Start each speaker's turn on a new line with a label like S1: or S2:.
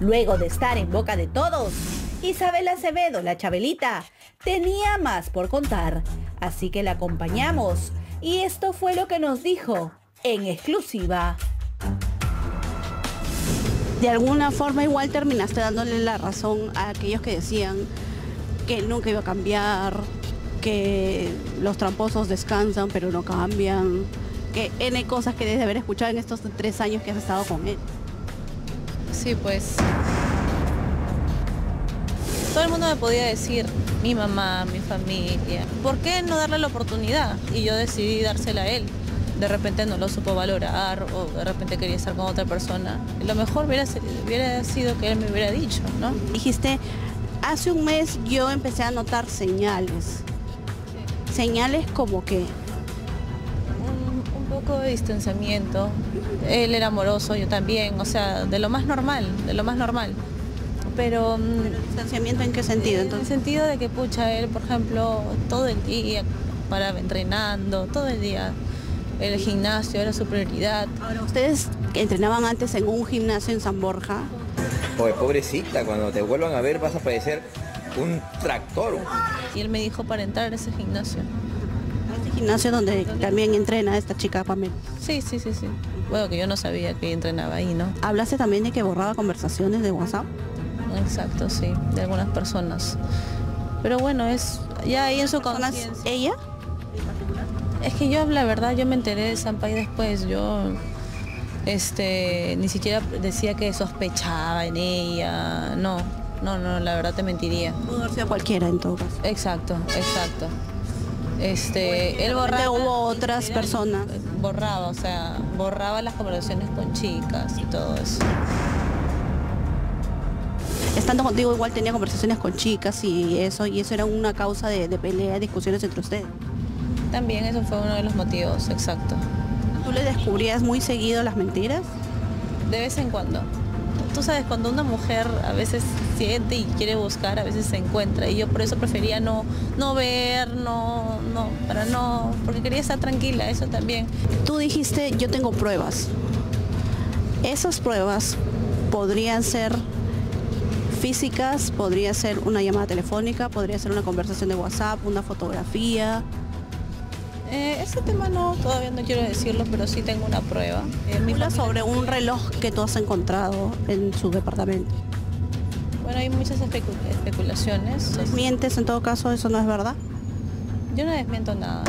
S1: Luego de estar en boca de todos, Isabel Acevedo, la Chabelita, tenía más por contar, así que la acompañamos y esto fue lo que nos dijo en exclusiva.
S2: De alguna forma igual terminaste dándole la razón a aquellos que decían que nunca iba a cambiar, que los tramposos descansan pero no cambian, que N cosas que debes haber escuchado en estos tres años que has estado con él.
S3: Sí, pues todo el mundo me podía decir, mi mamá, mi familia, ¿por qué no darle la oportunidad? Y yo decidí dársela a él. De repente no lo supo valorar o de repente quería estar con otra persona. Lo mejor hubiera, hubiera sido que él me hubiera dicho, ¿no?
S2: Dijiste, hace un mes yo empecé a notar señales. Señales como que
S3: poco de distanciamiento. Él era amoroso, yo también, o sea, de lo más normal, de lo más normal. Pero...
S2: Mm, ¿Distanciamiento en qué sentido?
S3: En el sentido de que, pucha, él, por ejemplo, todo el día paraba entrenando, todo el día. El gimnasio era su prioridad.
S2: Ahora, ¿ustedes entrenaban antes en un gimnasio en San Borja?
S4: Pues pobrecita, cuando te vuelvan a ver vas a parecer un tractor.
S3: Y él me dijo para entrar a ese gimnasio.
S2: ¿A este gimnasio donde también entrena esta chica Pamela?
S3: Sí, sí, sí, sí. Bueno, que yo no sabía que entrenaba ahí, ¿no?
S2: ¿Hablaste también de que borraba conversaciones de WhatsApp?
S3: Exacto, sí, de algunas personas. Pero bueno, es ya ahí en su conciencia.
S2: ¿Ella?
S3: Es que yo, la verdad, yo me enteré de Sampay después. Yo este, ni siquiera decía que sospechaba en ella. No, no, no, la verdad te mentiría.
S2: Pudo haber sido cualquiera en todo caso.
S3: Exacto, exacto. Este, él borraba.
S2: Hubo otras personas.
S3: Borraba, o sea, borraba las conversaciones con chicas y todo eso
S2: estando contigo igual tenía conversaciones con chicas y eso, y eso era una causa de, pelea, discusiones entre ustedes.
S3: También eso fue uno de los motivos, exacto.
S2: ¿Tú le descubrías muy seguido las mentiras?
S3: De vez en cuando. Tú sabes, cuando una mujer a veces siente y quiere buscar, a veces se encuentra. Y yo por eso prefería no, no ver, no, no, para no, porque quería estar tranquila, eso también.
S2: Tú dijiste, yo tengo pruebas. Esas pruebas podrían ser físicas, podría ser una llamada telefónica, podría ser una conversación de WhatsApp, una fotografía.
S3: Eh, ese tema no, todavía no quiero decirlo, pero sí tengo una prueba.
S2: Eh, sobre un reloj que tú has encontrado en su departamento.
S3: Bueno, hay muchas especulaciones.
S2: ¿Mientes en todo caso? ¿Eso no es verdad?
S3: Yo no desmiento nada.